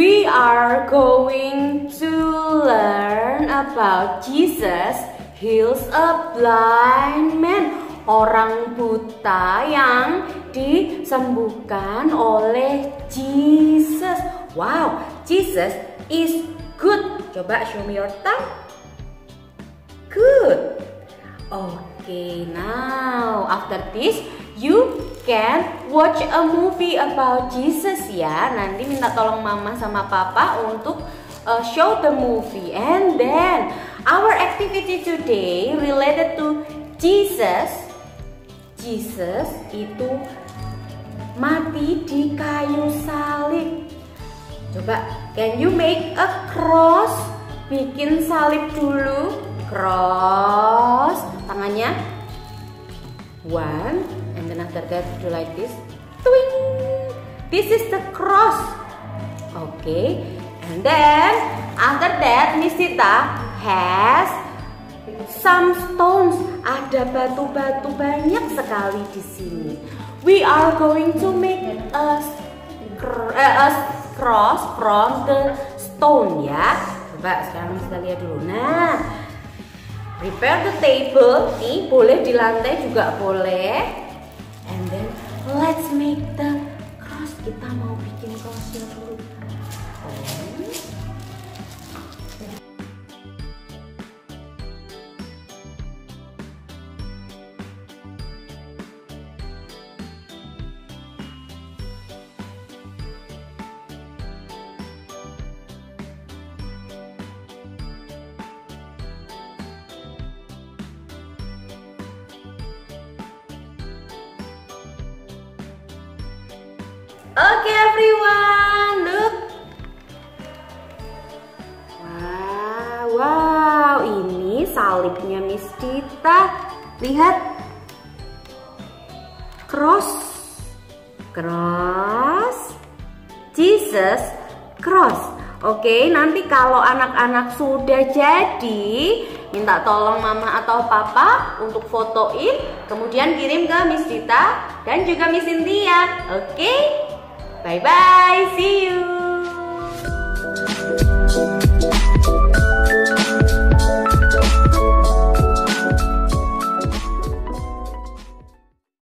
we are going to learn about Jesus heals a blind man orang buta yang disembuhkan oleh Jesus. Wow, Jesus is good. Coba show me your tongue. Good. Okay, now after this you can watch a movie about Jesus ya. Nanti minta tolong mama sama papa untuk uh, show the movie. And then our activity today related to Jesus. Jesus itu mati di kayu salib. Coba, can you make a cross? Bikin salib dulu. Cross. One. And then after that, do like this. Twing. This is the cross. Okay. And then, after that, Miss Tita has some stones. Ada batu-batu banyak sekali di sini. We are going to make a, a cross from the stone ya. Coba sekarang kita lihat dulu. Nah, prepare the table. Nih boleh di lantai juga boleh. And then let's make the cross. Kita mau bikin crossnya dulu. Okay everyone, look. Wow, wow, ini salibnya Miss Dita. Lihat. Cross. Cross. Jesus cross. Oke, nanti kalau anak-anak sudah jadi, minta tolong mama atau papa untuk fotoin, kemudian kirim ke Miss Dita dan juga Miss Cynthia. Oke? Bye bye, see.